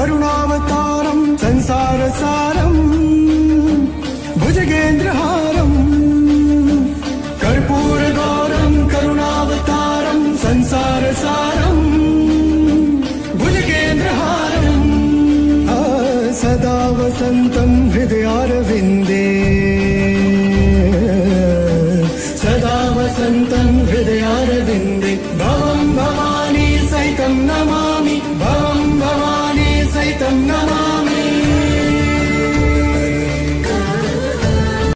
करुणावतारं संसारसारं भुजगेन्द्रहारम् कर्पूरगौरं करुणावतारं संसारसारम् भुजगेन्द्रहारम्। सदा वसन्तं हृदयारविन्दे। सदा वसन्तं हृदय